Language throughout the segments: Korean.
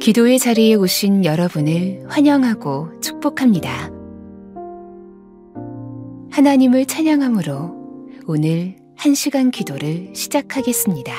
기도의 자리에 오신 여러분을 환영하고 축복합니다. 하나님을 찬양함으로 오늘 한 시간 기도를 시작하겠습니다.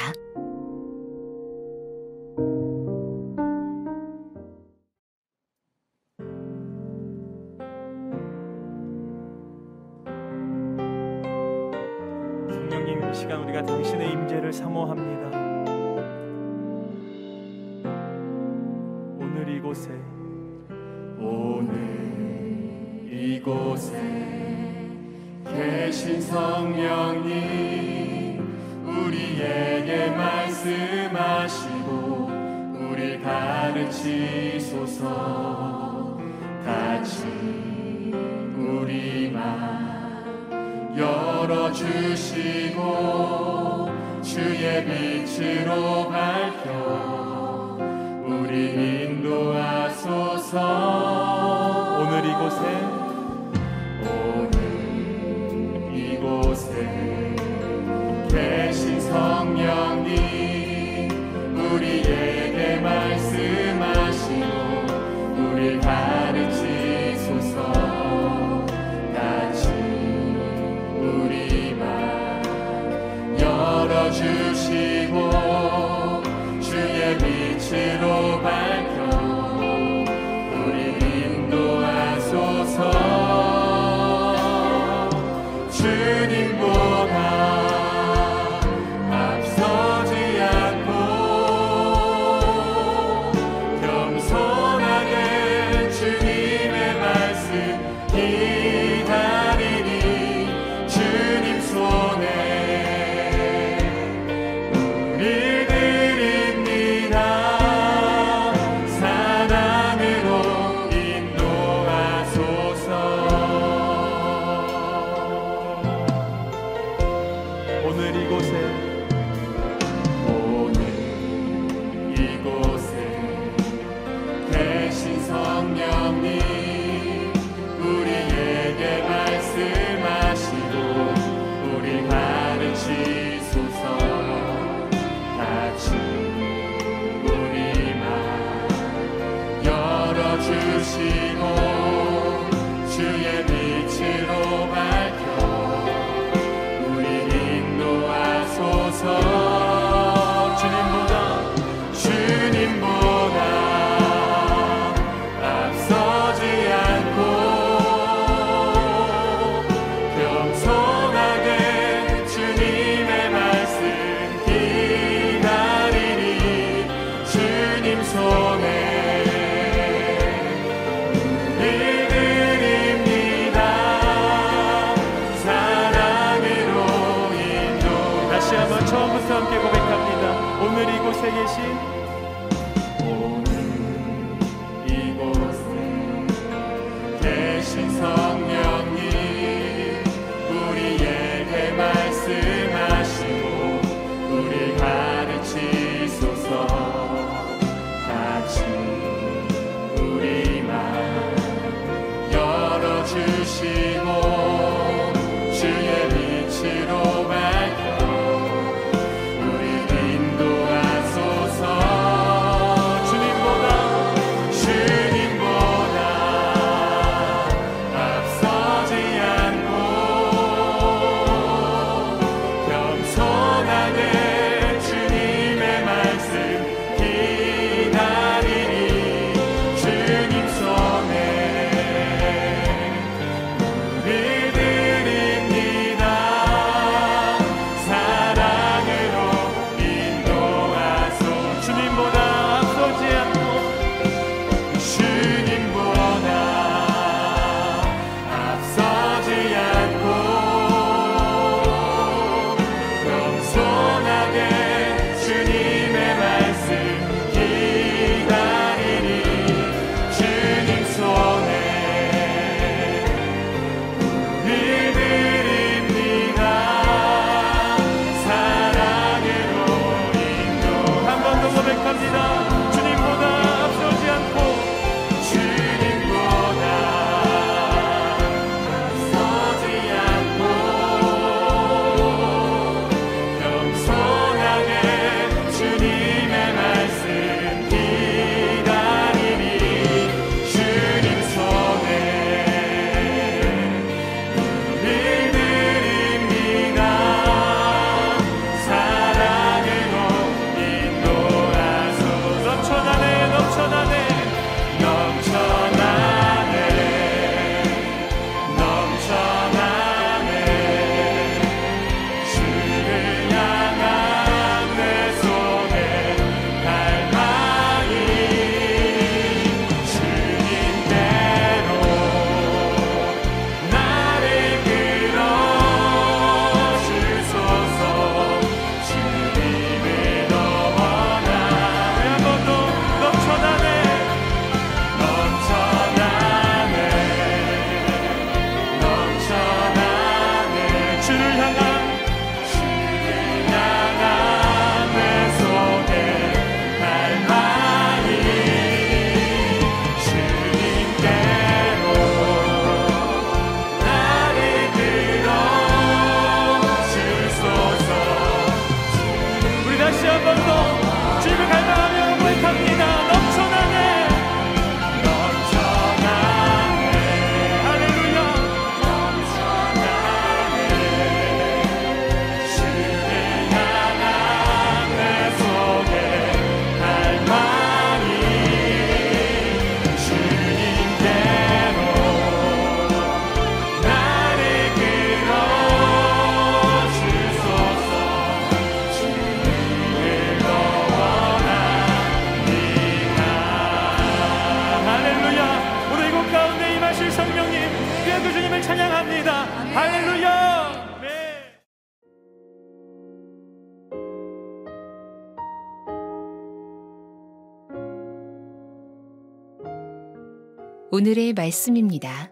오늘의 말씀입니다.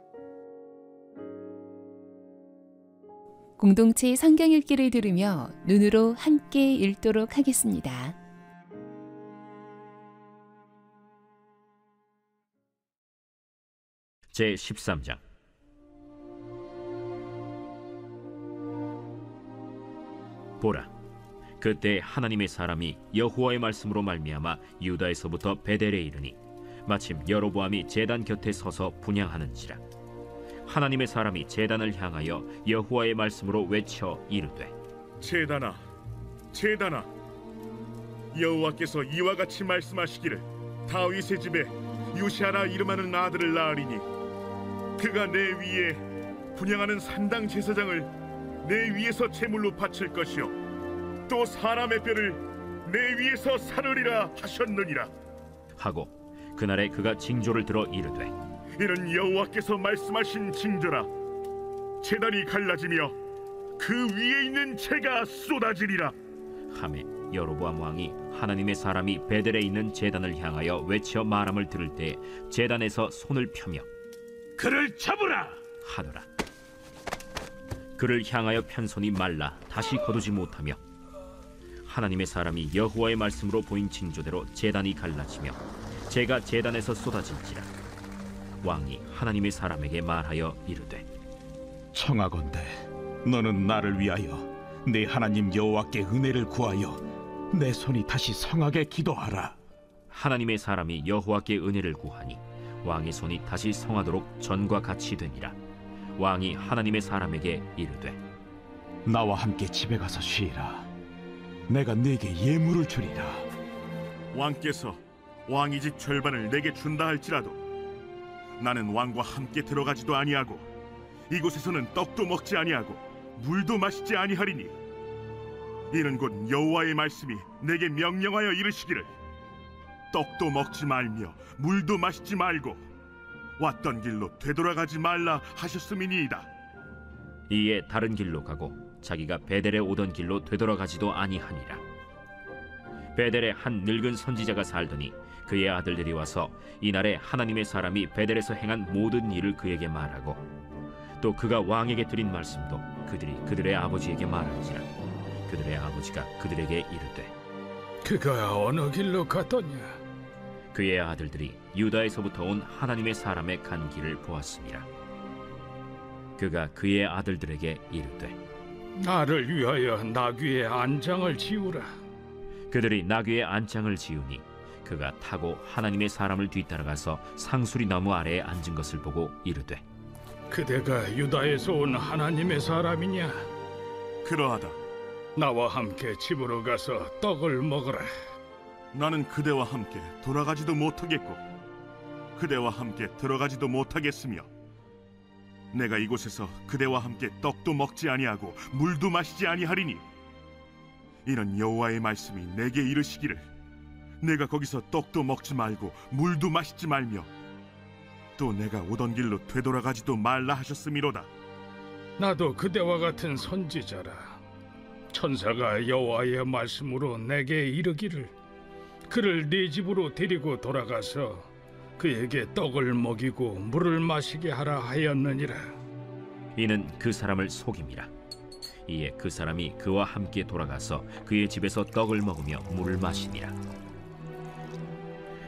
공동체 성경 읽기를 들으며 눈으로 함께 읽도록 하겠습니다. 제 13장 보라 그때 하나님의 사람이 여호와의 말씀으로 말미암아 유다에서부터 베델에 이르니 마침 여로보암이 제단 곁에 서서 분향하는지라. 하나님의 사람이 제단을 향하여 여호와의 말씀으로 외쳐 이르되 제단아 제단아 여호와께서 이와 같이 말씀하시기를 다윗의 집에 요시아라 이름하는 아들을 낳으리니 그가 내 위에 분양하는 산당 제사장을 내 위에서 제물로 바칠 것이요 또 사람의 뼈를 내 위에서 사르리라 하셨느니라. 하고 그날에 그가 징조를 들어 이르되 이는 여호와께서 말씀하신 징조라. 제단이 갈라지며 그 위에 있는 채가 쏟아지리라. 하매 여로보암 왕이 하나님의 사람이 베델에 있는 제단을 향하여 외쳐 말함을 들을 때 제단에서 손을 펴며 그를 잡으라! 하더라. 그를 향하여 편 손이 말라 다시 거두지 못하며 하나님의 사람이 여호와의 말씀으로 보인 징조대로 제단이 갈라지며 제가 제단에서 쏟아질지라 왕이 하나님의 사람에게 말하여 이르되 청하건대 너는 나를 위하여 내 하나님 여호와께 은혜를 구하여 내 손이 다시 성하게 기도하라. 하나님의 사람이 여호와께 은혜를 구하니 왕의 손이 다시 성하도록 전과 같이 되니라. 왕이 하나님의 사람에게 이르되 나와 함께 집에 가서 쉬라. 내가 네게 예물을 주리라. 왕께서 왕이 집 절반을 내게 준다 할지라도 나는 왕과 함께 들어가지도 아니하고 이곳에서는 떡도 먹지 아니하고 물도 마시지 아니하리니 이는 곧 여호와의 말씀이 내게 명령하여 이르시기를 떡도 먹지 말며 물도 마시지 말고 왔던 길로 되돌아가지 말라 하셨음이니이다. 이에 다른 길로 가고 자기가 베델에 오던 길로 되돌아가지도 아니하니라. 베델에 한 늙은 선지자가 살더니 그의 아들들이 와서 이날에 하나님의 사람이 베델에서 행한 모든 일을 그에게 말하고 또 그가 왕에게 드린 말씀도 그들이 그들의 아버지에게 말한지라 그들의 아버지가 그들에게 이르되 그가 어느 길로 갔더냐? 그의 아들들이 유다에서부터 온 하나님의 사람의 간 길을 보았습니다 그가 그의 아들들에게 이르되 나를 위하여 나귀의 안장을 지우라. 그들이 나귀의 안장을 지우니 그가 타고 하나님의 사람을 뒤따라가서 상수리 나무 아래에 앉은 것을 보고 이르되 그대가 유다에서 온 하나님의 사람이냐? 그러하다 나와 함께 집으로 가서 떡을 먹어라. 나는 그대와 함께 돌아가지도 못하겠고 그대와 함께 들어가지도 못하겠으며 내가 이곳에서 그대와 함께 떡도 먹지 아니하고 물도 마시지 아니하리니 이는 여호와의 말씀이 내게 이르시기를 내가 거기서 떡도 먹지 말고 물도 마시지 말며 또 내가 오던 길로 되돌아가지도 말라 하셨음이로다 나도 그대와 같은 선지자라. 천사가 여호와의 말씀으로 내게 이르기를 그를 네 집으로 데리고 돌아가서 그에게 떡을 먹이고 물을 마시게 하라 하였느니라. 이는 그 사람을 속임이라 이에 그 사람이 그와 함께 돌아가서 그의 집에서 떡을 먹으며 물을 마시니라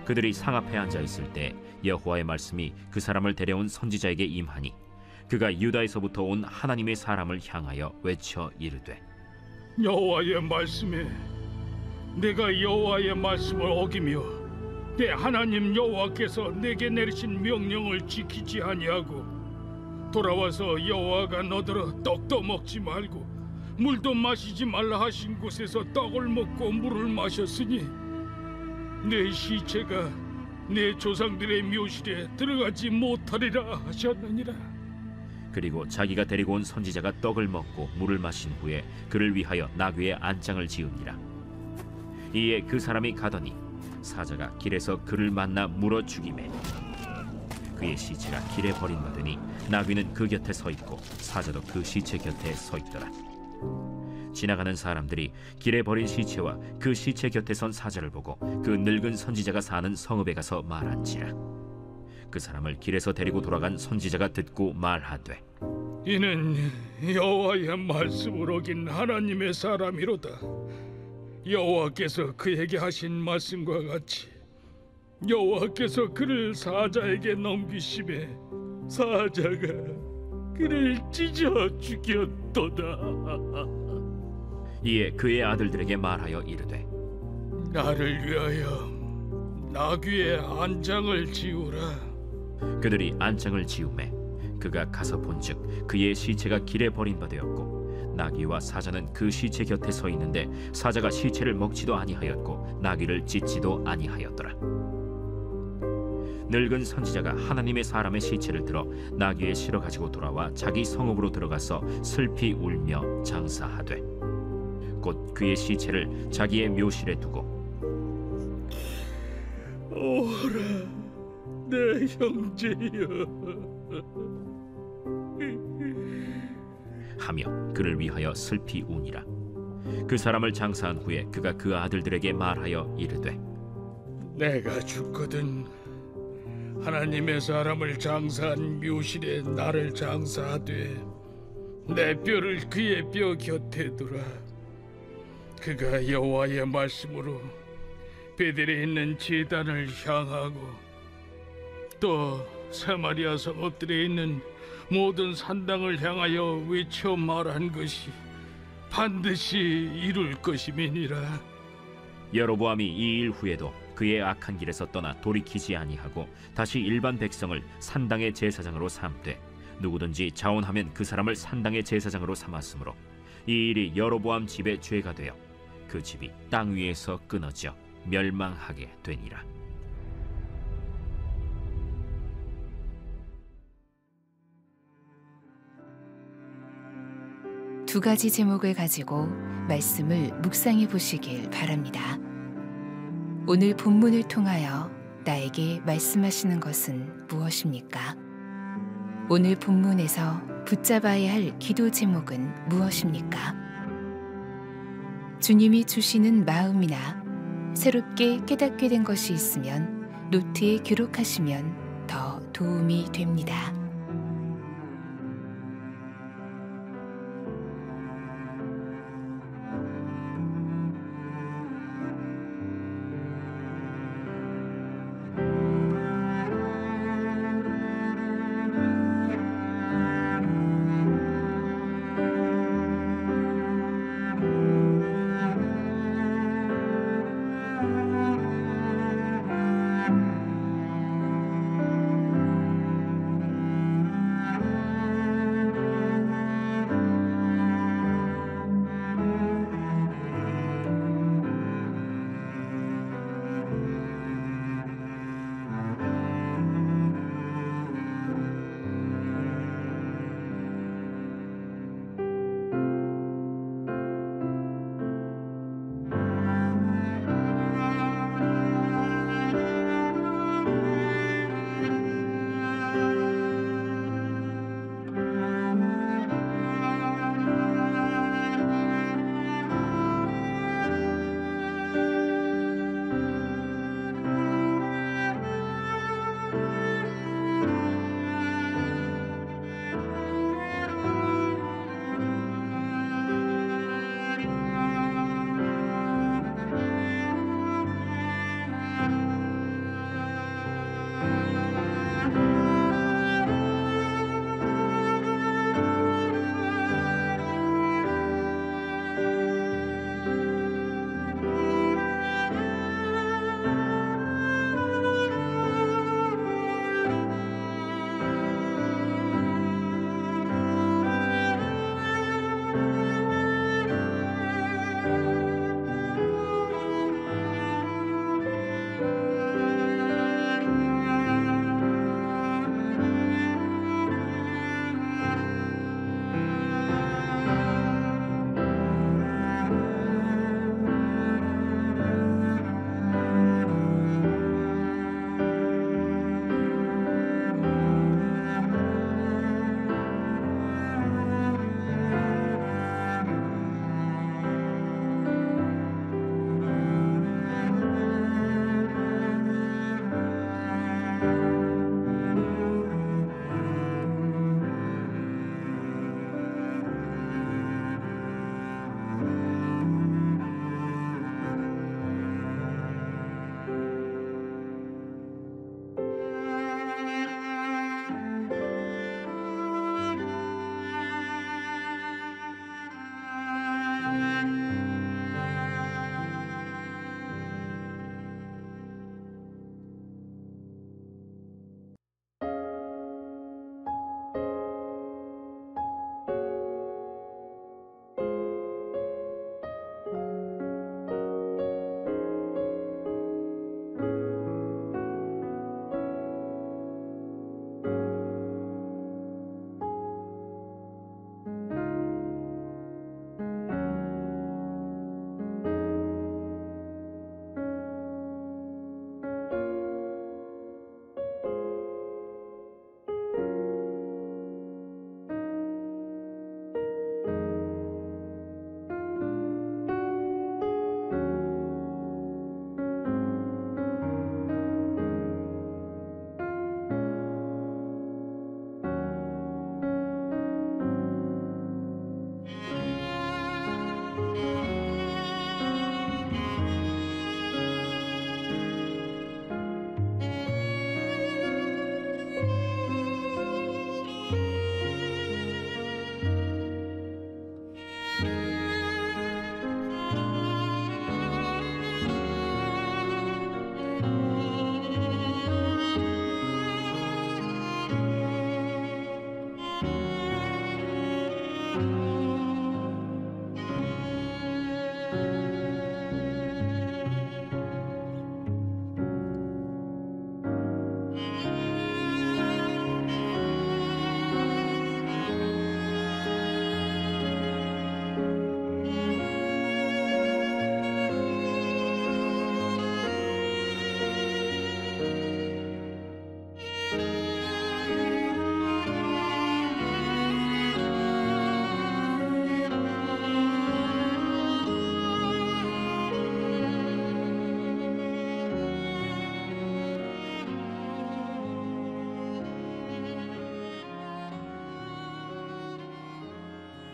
그들이 상 앞에 앉아 있을 때 여호와의 말씀이 그 사람을 데려온 선지자에게 임하니 그가 유다에서부터 온 하나님의 사람을 향하여 외쳐 이르되 여호와의 말씀에 내가 여호와의 말씀을 어기며 내 하나님 여호와께서 내게 내리신 명령을 지키지 아니하고 돌아와서 여호와가 너더러 떡도 먹지 말고 물도 마시지 말라 하신 곳에서 떡을 먹고 물을 마셨으니 내 시체가 내 조상들의 묘실에 들어가지 못하리라 하셨느니라. 그리고 자기가 데리고 온 선지자가 떡을 먹고 물을 마신 후에 그를 위하여 나귀의 안장을 지으니라. 이에 그 사람이 가더니 사자가 길에서 그를 만나 물어 죽이매 그의 시체가 길에 버림받으니 나귀는 그 곁에 서 있고 사자도 그 시체 곁에 서 있더라 지나가는 사람들이 길에 버린 시체와 그 시체 곁에 선 사자를 보고 그 늙은 선지자가 사는 성읍에 가서 말한지라 그 사람을 길에서 데리고 돌아간 선지자가 듣고 말하되 이는 여호와의 말씀을 어긴 하나님의 사람이로다. 여호와께서 그에게 하신 말씀과 같이 여호와께서 그를 사자에게 넘기심에 사자가 그를 찢어 죽였도다. 이에 그의 아들들에게 말하여 이르되 나를 위하여 나귀의 안장을 지우라. 그들이 안장을 지우매 그가 가서 본즉 그의 시체가 길에 버린 바 되었고 나귀와 사자는 그 시체 곁에 서 있는데 사자가 시체를 먹지도 아니하였고 나귀를 찢지도 아니하였더라 늙은 선지자가 하나님의 사람의 시체를 들어 나귀에 실어 가지고 돌아와 자기 성읍으로 들어가서 슬피 울며 장사하되 곧 그의 시체를 자기의 묘실에 두고 오라, 내 형제여. 하며 그를 위하여 슬피 우니라 그 사람을 장사한 후에 그가 그 아들들에게 말하여 이르되 내가 죽거든 하나님의 사람을 장사한 묘실에 나를 장사하되 내 뼈를 그의 뼈 곁에 두라 그가 여호와의 말씀으로 베델에 있는 제단을 향하고 또 사마리아 성읍들에 있는 모든 산당을 향하여 외쳐 말한 것이 반드시 이룰 것임이니라. 여로보암이 이 일 후에도 그의 악한 길에서 떠나 돌이키지 아니하고 다시 일반 백성을 산당의 제사장으로 삼되 누구든지 자원하면 그 사람을 산당의 제사장으로 삼았으므로 이 일이 여로보암 집의 죄가 되어 그 집이 땅 위에서 끊어져 멸망하게 되니라 두 가지 제목을 가지고 말씀을 묵상해 보시길 바랍니다. 오늘 본문을 통하여 나에게 말씀하시는 것은 무엇입니까? 오늘 본문에서 붙잡아야 할 기도 제목은 무엇입니까? 주님이 주시는 마음이나 새롭게 깨닫게 된 것이 있으면 노트에 기록하시면 더 도움이 됩니다.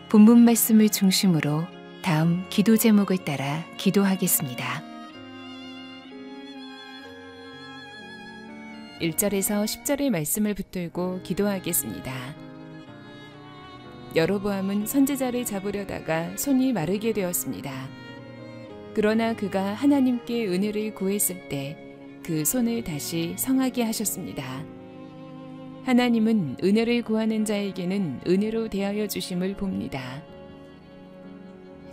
본문 말씀을 중심으로 다음 기도 제목을 따라 기도하겠습니다. 1절에서 10절의 말씀을 붙들고 기도하겠습니다. 여로보암은 선지자를 잡으려다가 손이 마르게 되었습니다. 그러나 그가 하나님께 은혜를 구했을 때 그 손을 다시 성하게 하셨습니다. 하나님은 은혜를 구하는 자에게는 은혜로 대하여 주심을 봅니다.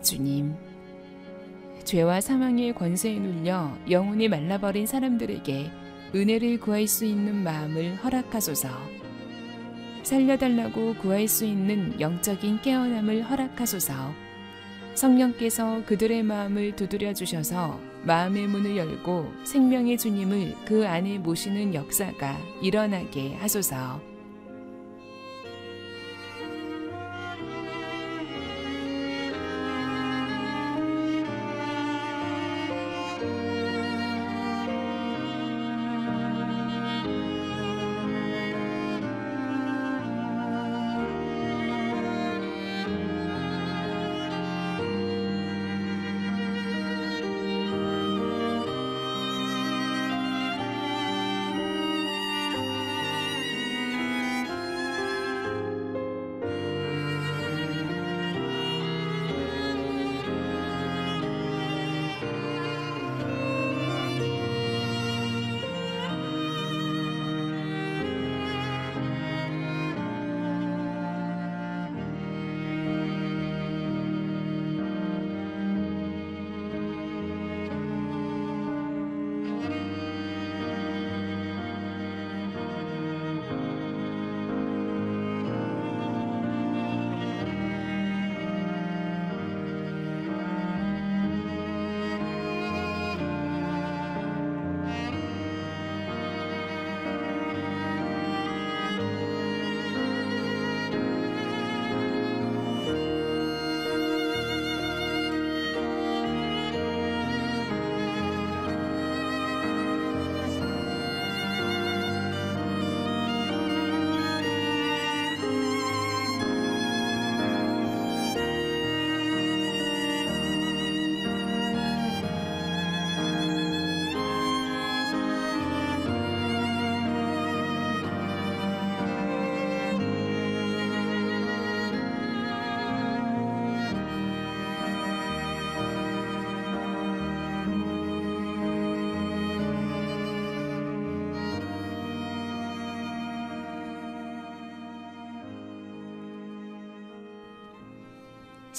주님, 죄와 사망의 권세에 눌려 영혼이 말라버린 사람들에게 은혜를 구할 수 있는 마음을 허락하소서. 살려달라고 구할 수 있는 영적인 깨어남을 허락하소서. 성령께서 그들의 마음을 두드려 주셔서 마음의 문을 열고 생명의 주님을 그 안에 모시는 역사가 일어나게 하소서.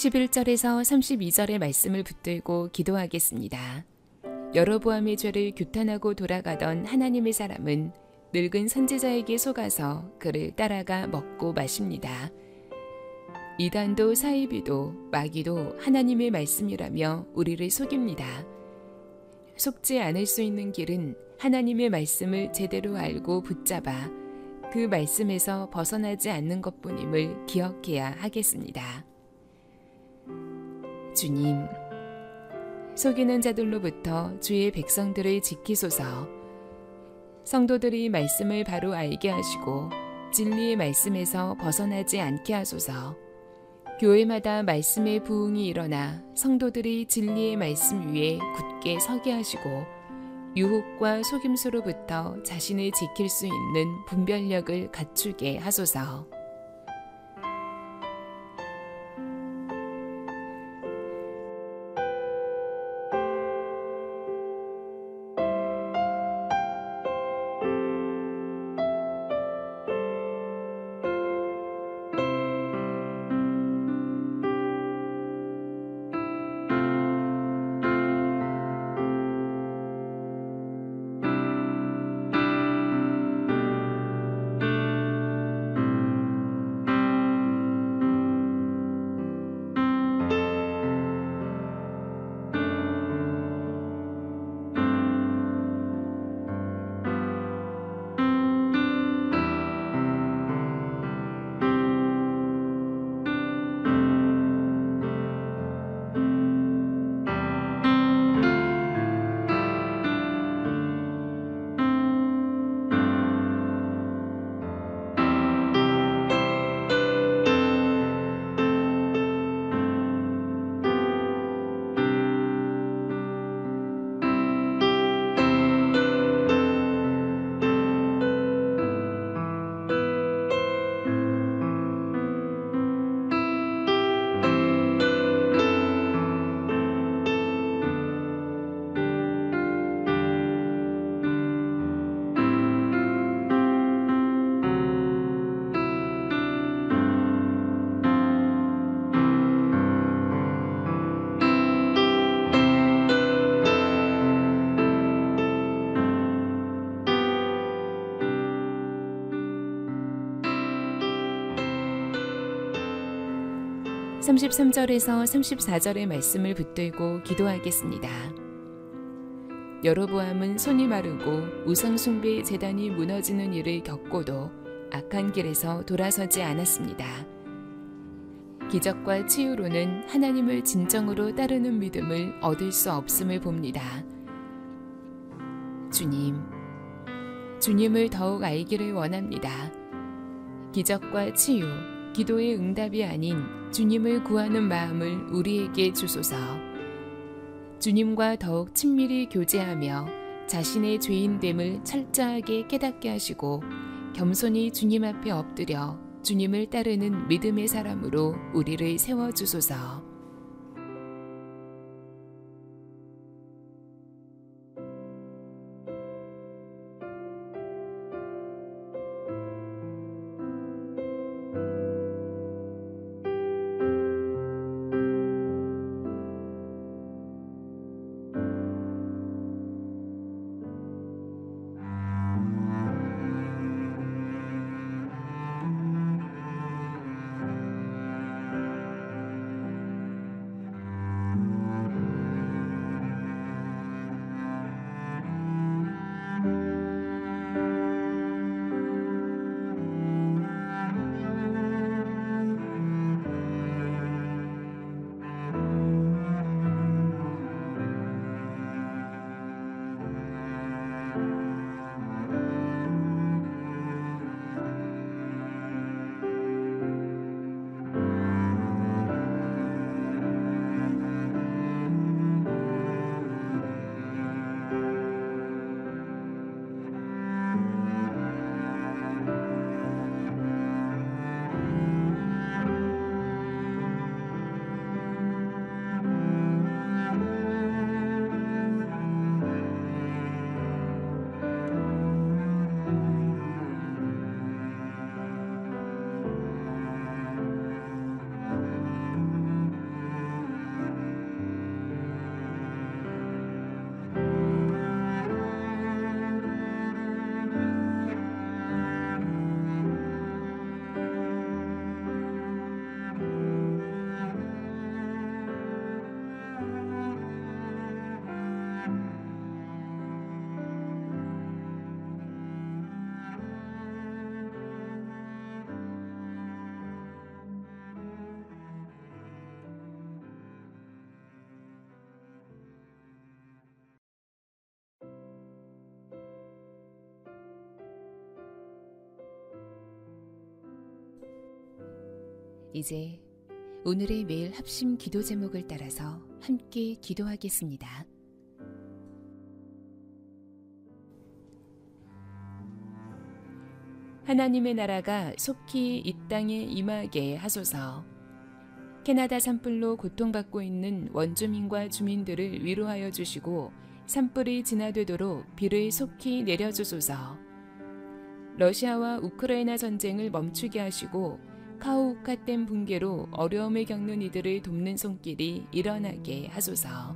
(11절에서) (32절의) 말씀을 붙들고 기도하겠습니다. 여로보암의 죄를 규탄하고 돌아가던 하나님의 사람은 늙은 선지자에게 속아서 그를 따라가 먹고 마십니다. 이단도 사이비도 마귀도 하나님의 말씀이라며 우리를 속입니다. 속지 않을 수 있는 길은 하나님의 말씀을 제대로 알고 붙잡아 그 말씀에서 벗어나지 않는 것뿐임을 기억해야 하겠습니다. 주님, 속이는 자들로부터 주의 백성들을 지키소서. 성도들이 말씀을 바로 알게 하시고 진리의 말씀에서 벗어나지 않게 하소서. 교회마다 말씀의 부흥이 일어나 성도들이 진리의 말씀 위에 굳게 서게 하시고 유혹과 속임수로부터 자신을 지킬 수 있는 분별력을 갖추게 하소서. 33절에서 34절의 말씀을 붙들고 기도하겠습니다. 여로보암은 손이 마르고 우상숭배 재단이 무너지는 일을 겪고도 악한 길에서 돌아서지 않았습니다. 기적과 치유로는 하나님을 진정으로 따르는 믿음을 얻을 수 없음을 봅니다. 주님, 주님을 더욱 알기를 원합니다. 기적과 치유, 기도의 응답이 아닌 주님을 구하는 마음을 우리에게 주소서. 주님과 더욱 친밀히 교제하며 자신의 죄인됨을 철저하게 깨닫게 하시고 겸손히 주님 앞에 엎드려 주님을 따르는 믿음의 사람으로 우리를 세워 주소서. 이제 오늘의 매일 합심 기도 제목을 따라서 함께 기도하겠습니다. 하나님의 나라가 속히 이 땅에 임하게 하소서. 캐나다 산불로 고통받고 있는 원주민과 주민들을 위로하여 주시고 산불이 진화되도록 비를 속히 내려주소서. 러시아와 우크라이나 전쟁을 멈추게 하시고 카우카댐 붕괴로 어려움을 겪는 이들을 돕는 손길이 일어나게 하소서.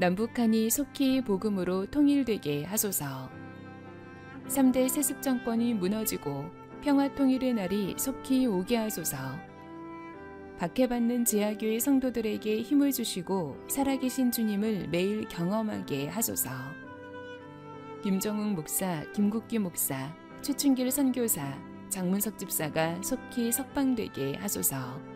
남북한이 속히 복음으로 통일되게 하소서. 3대 세습 정권이 무너지고 평화 통일의 날이 속히 오게 하소서. 박해받는 지하교회 성도들에게 힘을 주시고 살아계신 주님을 매일 경험하게 하소서. 김정웅 목사, 김국기 목사, 최춘길 선교사, 장문석 집사가 속히 석방되게 하소서.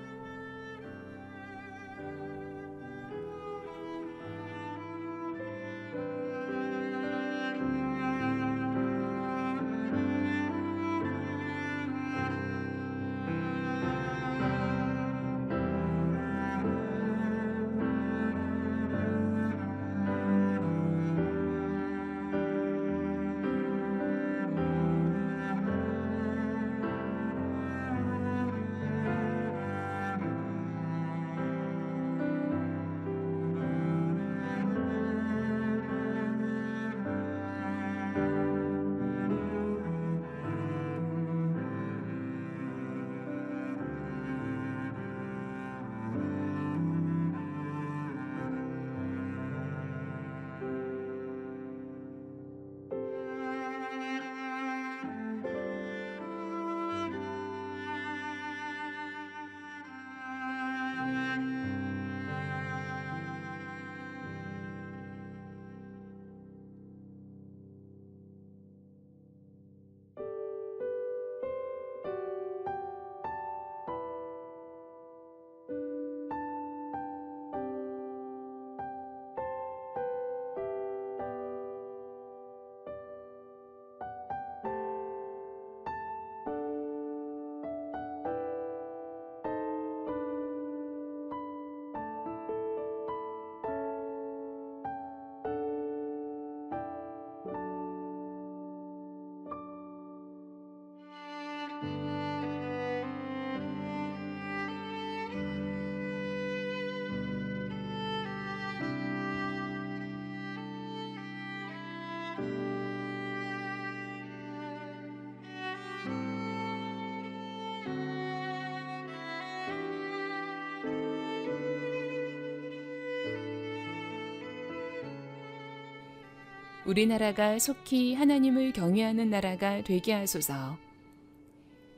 우리나라가 속히 하나님을 경외하는 나라가 되게 하소서.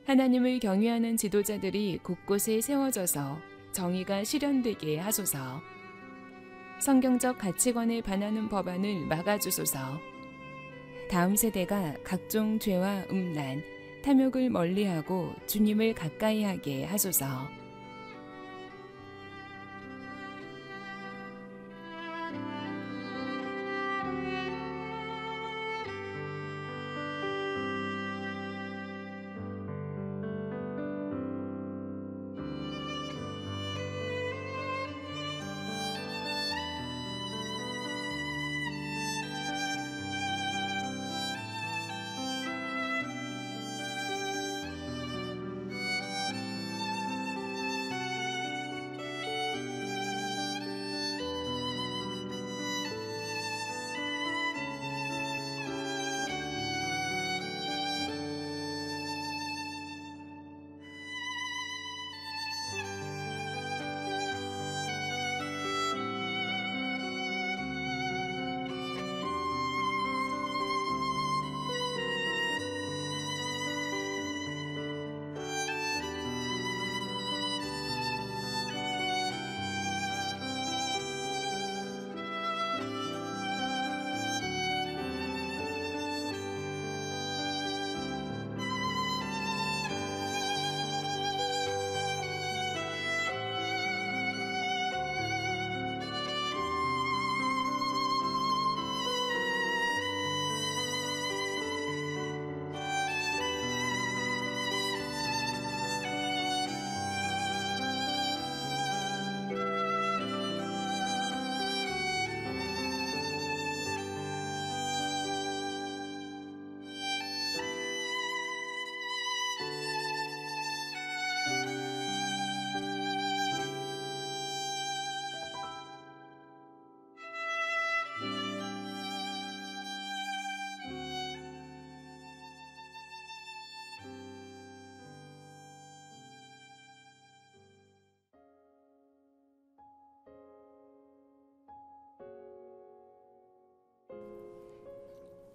하나님을 경외하는 지도자들이 곳곳에 세워져서 정의가 실현되게 하소서. 성경적 가치관에 반하는 법안을 막아주소서. 다음 세대가 각종 죄와 음란, 탐욕을 멀리하고 주님을 가까이 하게 하소서.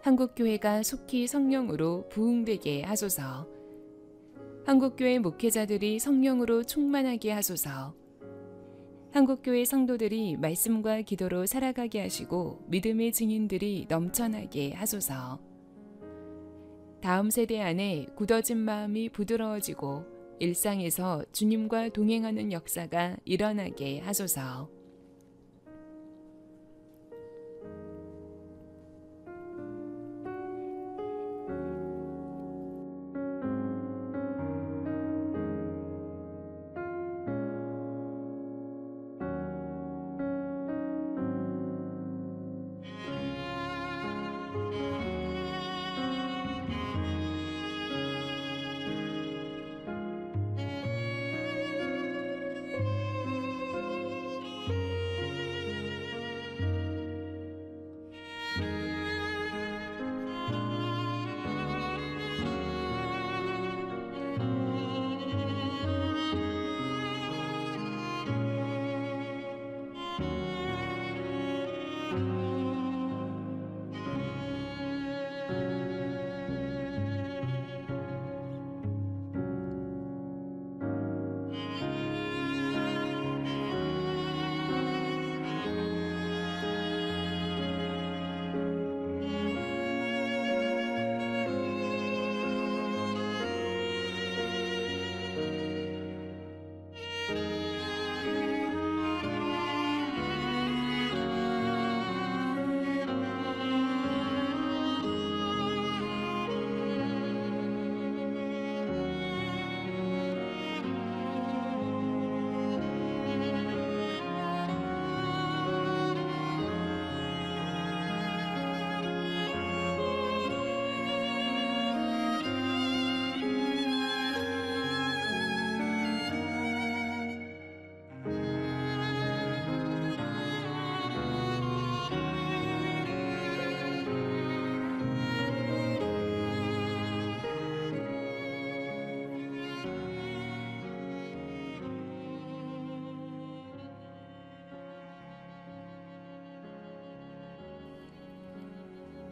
한국교회가 속히 성령으로 부흥되게 하소서. 한국교회 목회자들이 성령으로 충만하게 하소서. 한국교회 성도들이 말씀과 기도로 살아가게 하시고 믿음의 증인들이 넘쳐나게 하소서. 다음 세대 안에 굳어진 마음이 부드러워지고 일상에서 주님과 동행하는 역사가 일어나게 하소서.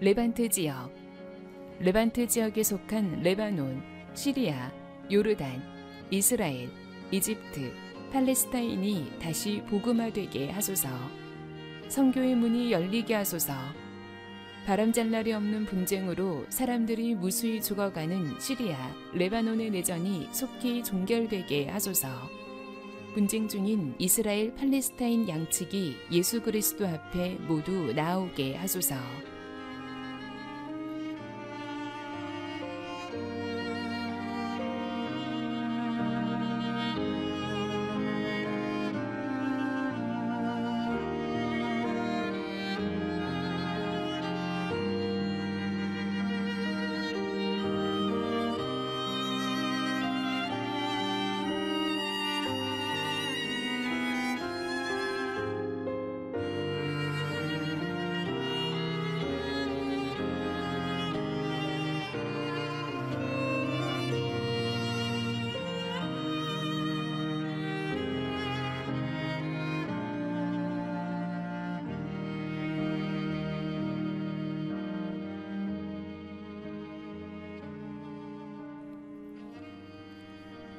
레반트 지역 레반트 지역에 속한 레바논, 시리아, 요르단, 이스라엘, 이집트, 팔레스타인이 다시 복음화되게 하소서. 선교의 문이 열리게 하소서. 바람잘 날이 없는 분쟁으로 사람들이 무수히 죽어가는 시리아, 레바논의 내전이 속히 종결되게 하소서. 분쟁 중인 이스라엘, 팔레스타인 양측이 예수 그리스도 앞에 모두 나오게 하소서.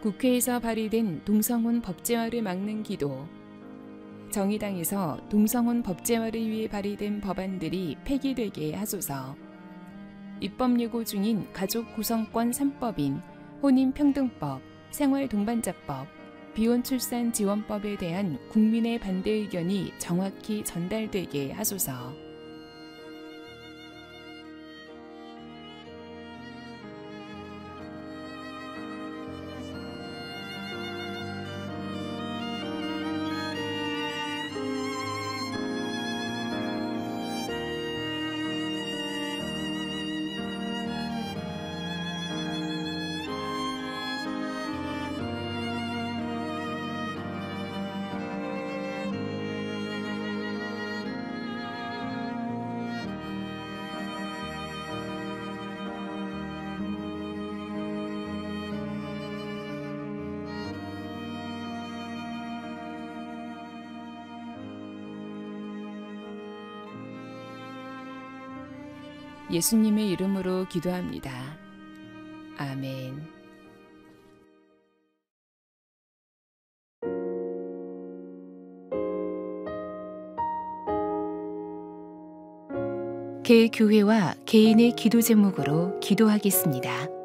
국회에서 발의된 동성혼 법제화를 막는 기도. 정의당에서 동성혼 법제화를 위해 발의된 법안들이 폐기되게 하소서. 입법 예고 중인 가족 구성권 3법인 혼인평등법, 생활동반자법, 비혼 출산 지원법에 대한 국민의 반대 의견이 정확히 전달되게 하소서. 예수님의 이름으로 기도합니다. 아멘. 개 교회와 개인의 기도 제목으로 기도하겠습니다.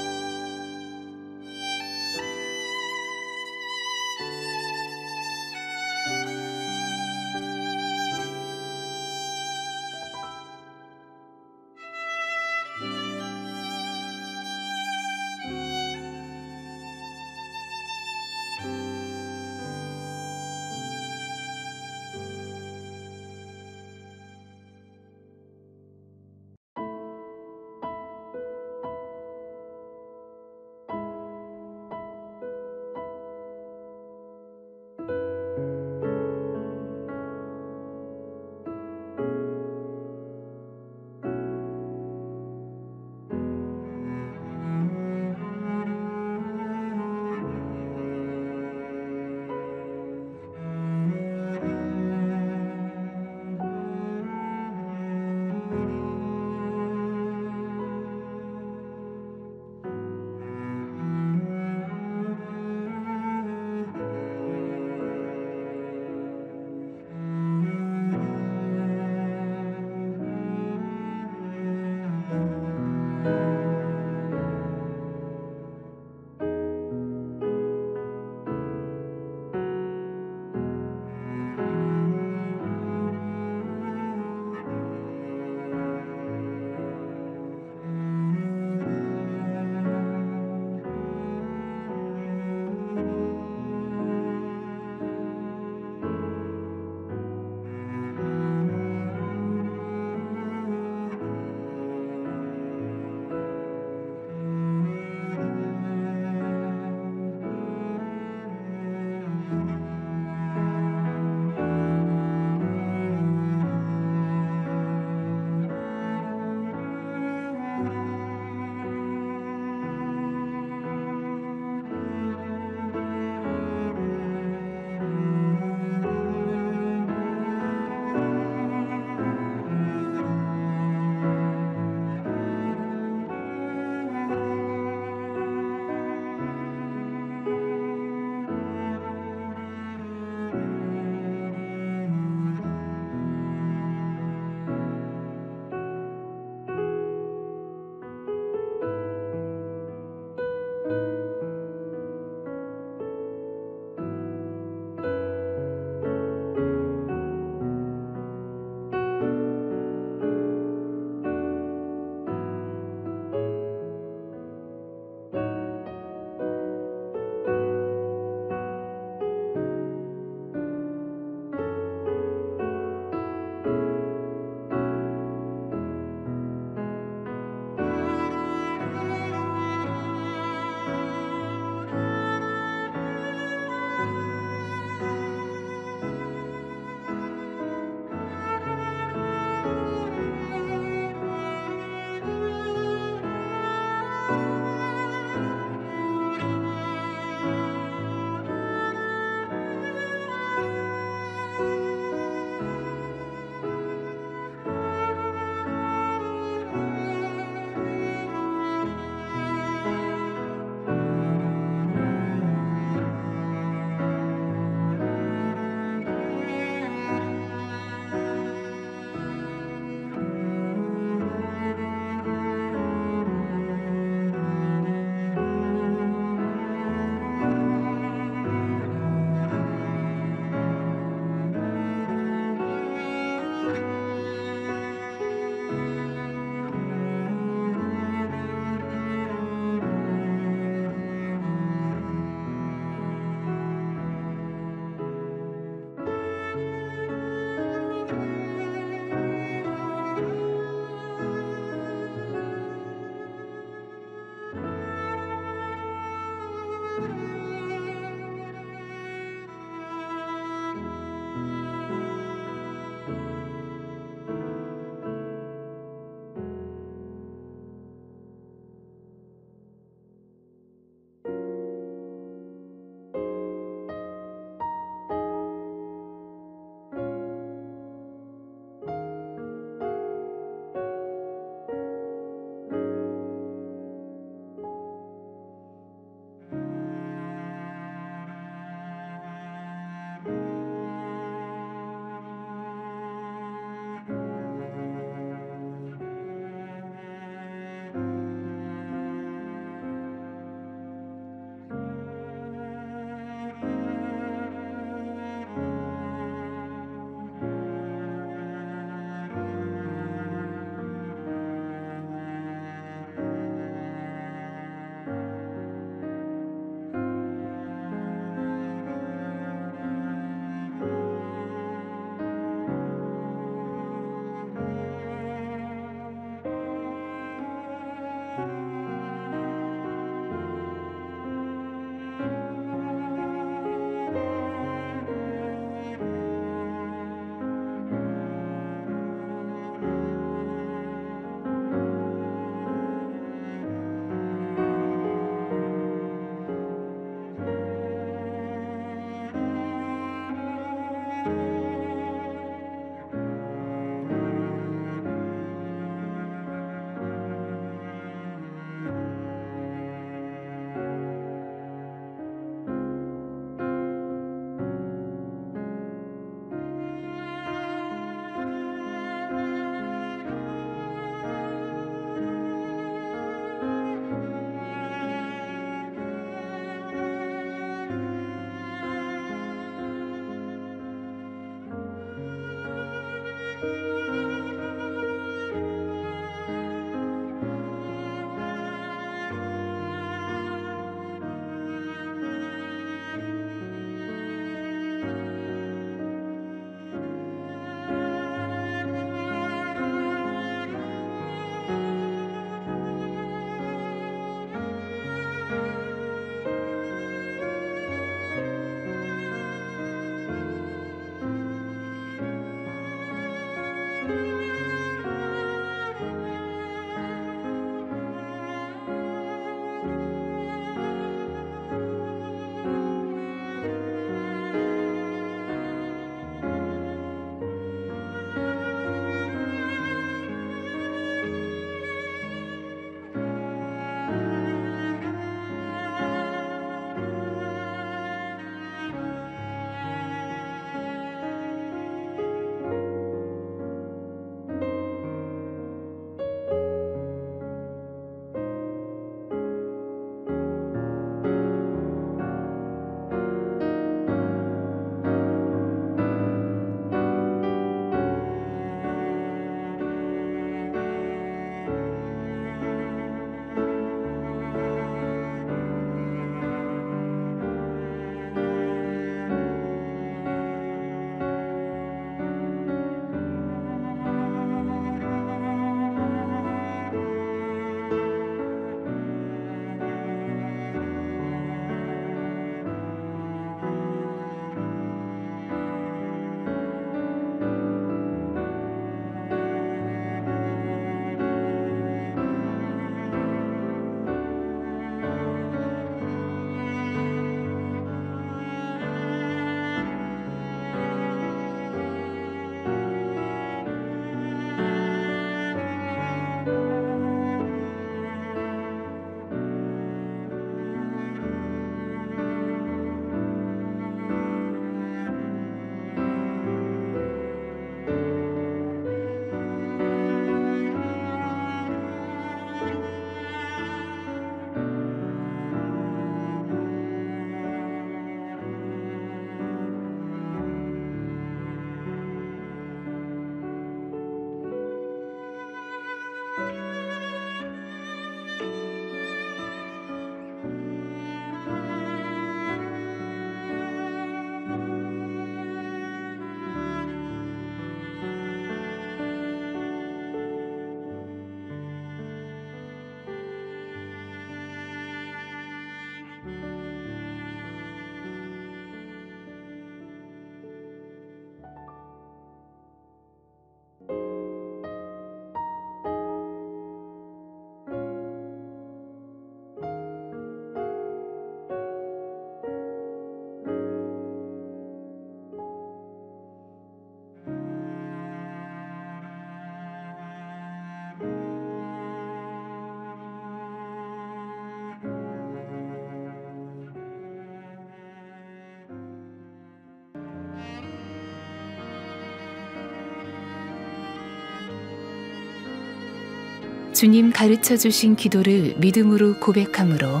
주님 가르쳐 주신 기도를 믿음으로 고백함으로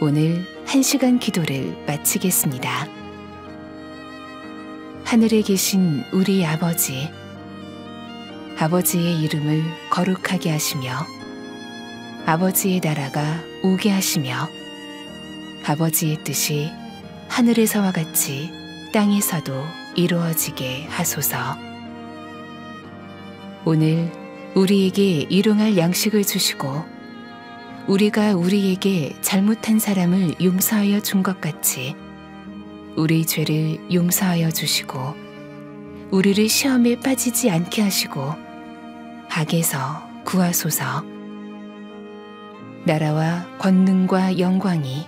오늘 한 시간 기도를 마치겠습니다. 하늘에 계신 우리 아버지, 아버지의 이름을 거룩하게 하시며 아버지의 나라가 오게 하시며 아버지의 뜻이 하늘에서와 같이 땅에서도 이루어지게 하소서. 오늘 우리에게 일용할 양식을 주시고 우리가 우리에게 잘못한 사람을 용서하여 준 것 같이 우리 죄를 용서하여 주시고 우리를 시험에 빠지지 않게 하시고 악에서 구하소서. 나라와 권능과 영광이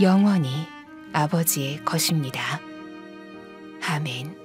영원히 아버지의 것입니다. 아멘.